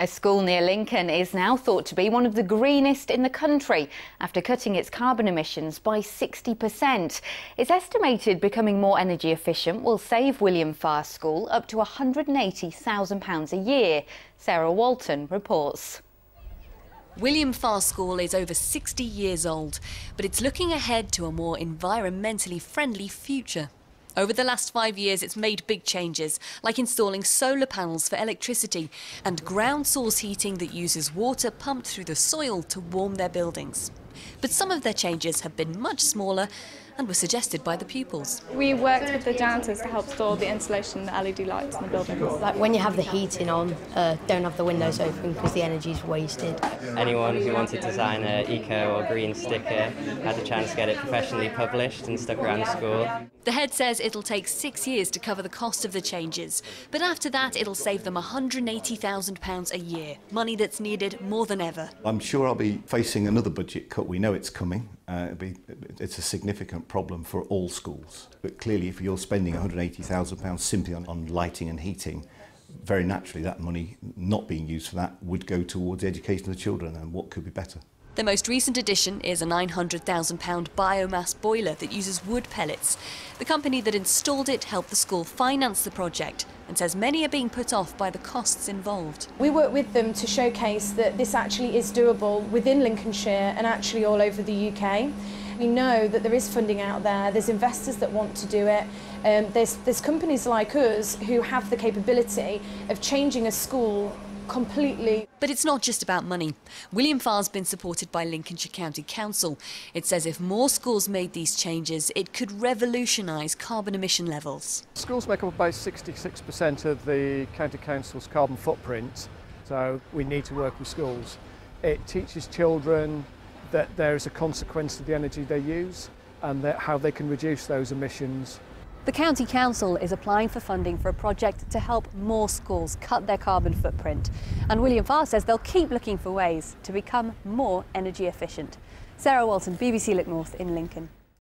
A school near Lincoln is now thought to be one of the greenest in the country after cutting its carbon emissions by 60%. It's estimated becoming more energy efficient will save William Farr School up to £180,000 a year. Sarah Walton reports. William Farr School is over 60 years old, but it's looking ahead to a more environmentally friendly future. Over the last five years, it's made big changes, like installing solar panels for electricity and ground source heating that uses water pumped through the soil to warm their buildings. But some of their changes have been much smaller and were suggested by the pupils. We worked with the janitors to help store the insulation and the LED lights in the buildings. Like when you have the heating on, uh, don't have the windows open because the energy is wasted. Anyone who wanted to design an eco or green sticker had the chance to get it professionally published and stuck around the school. The head says it'll take six years to cover the cost of the changes, but after that it'll save them £180,000 a year, money that's needed more than ever. I'm sure I'll be facing another budget cut. We know it's coming. uh, be, it's a significant problem for all schools. But clearly, if you're spending £180,000 simply on, on lighting and heating, very naturally that money not being used for that would go towards the education of the children and what could be better. The most recent addition is a £900,000 biomass boiler that uses wood pellets. The company that installed it helped the school finance the project and says many are being put off by the costs involved. We work with them to showcase that this actually is doable within Lincolnshire and actually all over the UK. We know that there is funding out there, there's investors that want to do it, um, there's, there's companies like us who have the capability of changing a school completely. But it's not just about money. William Farr's been supported by Lincolnshire County Council. It says if more schools made these changes, it could revolutionise carbon emission levels. Schools make up about 66% of the County Council's carbon footprint, so we need to work with schools. It teaches children that there is a consequence to the energy they use and that how they can reduce those emissions the County Council is applying for funding for a project to help more schools cut their carbon footprint. And William Farr says they'll keep looking for ways to become more energy efficient. Sarah Walton, BBC Look North in Lincoln.